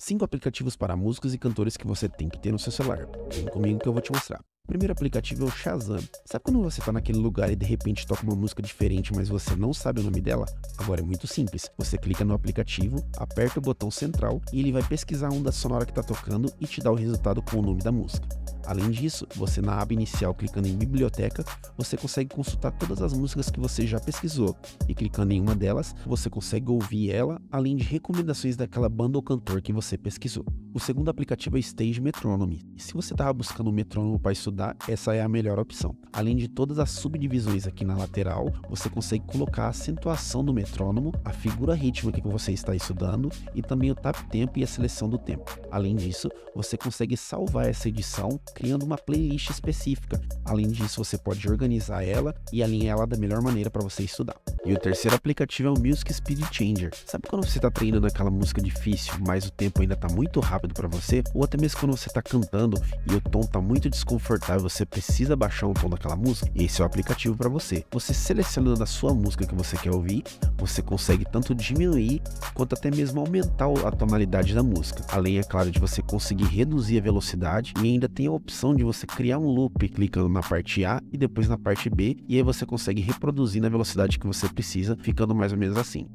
5 aplicativos para músicos e cantores que você tem que ter no seu celular. Vem comigo que eu vou te mostrar. O primeiro aplicativo é o Shazam. Sabe quando você está naquele lugar e de repente toca uma música diferente, mas você não sabe o nome dela? Agora é muito simples. Você clica no aplicativo, aperta o botão central e ele vai pesquisar a onda sonora que está tocando e te dá o resultado com o nome da música. Além disso, você na aba inicial clicando em biblioteca, você consegue consultar todas as músicas que você já pesquisou e clicando em uma delas, você consegue ouvir ela, além de recomendações daquela banda ou cantor que você pesquisou. O segundo aplicativo é Stage Metronomy. E se você estava buscando um metrônomo para estudar, essa é a melhor opção. Além de todas as subdivisões aqui na lateral, você consegue colocar a acentuação do metrônomo, a figura rítmica que você está estudando e também o tap tempo e a seleção do tempo. Além disso, você consegue salvar essa edição criando uma playlist específica. Além disso, você pode organizar ela e alinhar ela da melhor maneira para você estudar. E o terceiro aplicativo é o Music Speed Changer. Sabe quando você está treinando aquela música difícil, mas o tempo ainda está muito rápido para você? Ou até mesmo quando você está cantando e o tom está muito desconfortável, você precisa baixar o tom daquela música? Esse é o aplicativo para você. Você selecionando a sua música que você quer ouvir, você consegue tanto diminuir quanto até mesmo aumentar a tonalidade da música. Além, é claro, de você conseguir reduzir a velocidade e ainda tem a opção de você criar um loop clicando na parte A e depois na parte B, e aí você consegue reproduzir na velocidade que você precisa, ficando mais ou menos assim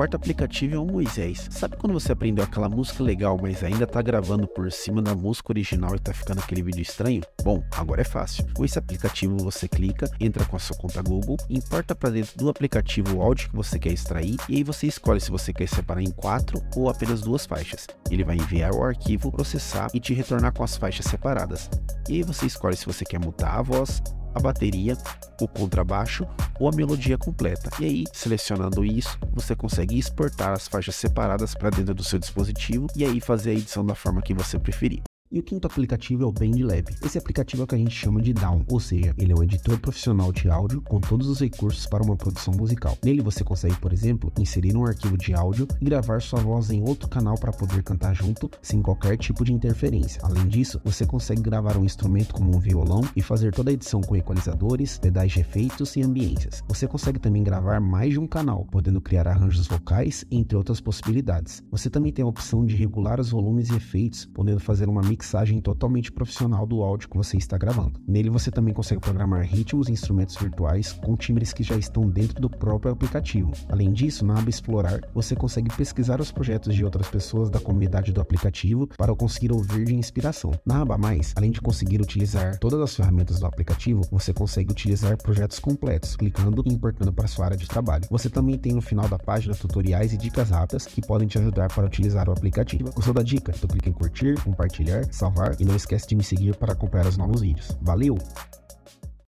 quarto aplicativo é o Moisés. Sabe quando você aprendeu aquela música legal, mas ainda tá gravando por cima da música original e tá ficando aquele vídeo estranho? Bom, agora é fácil. Com esse aplicativo você clica, entra com a sua conta Google, importa para dentro do aplicativo o áudio que você quer extrair e aí você escolhe se você quer separar em quatro ou apenas duas faixas. Ele vai enviar o arquivo, processar e te retornar com as faixas separadas. E aí você escolhe se você quer mutar a voz, a bateria, o contrabaixo ou a melodia completa. E aí, selecionando isso, você consegue exportar as faixas separadas para dentro do seu dispositivo e aí fazer a edição da forma que você preferir. E o quinto aplicativo é o BandLab. Esse aplicativo é o que a gente chama de DAW, ou seja, ele é um editor profissional de áudio com todos os recursos para uma produção musical. Nele você consegue, por exemplo, inserir um arquivo de áudio e gravar sua voz em outro canal para poder cantar junto sem qualquer tipo de interferência. Além disso, você consegue gravar um instrumento como um violão e fazer toda a edição com equalizadores, pedais de efeitos e ambiências. Você consegue também gravar mais de um canal, podendo criar arranjos vocais, entre outras possibilidades. Você também tem a opção de regular os volumes e efeitos, podendo fazer uma mix mixagem totalmente profissional do áudio que você está gravando. Nele você também consegue programar ritmos e instrumentos virtuais com timbres que já estão dentro do próprio aplicativo. Além disso, na aba Explorar, você consegue pesquisar os projetos de outras pessoas da comunidade do aplicativo para conseguir ouvir de inspiração. Na aba Mais, além de conseguir utilizar todas as ferramentas do aplicativo, você consegue utilizar projetos completos, clicando e importando para sua área de trabalho. Você também tem no final da página tutoriais e dicas rápidas que podem te ajudar para utilizar o aplicativo. Gostou da dica? Então clique em curtir, compartilhar salvar e não esquece de me seguir para acompanhar os novos vídeos. Valeu!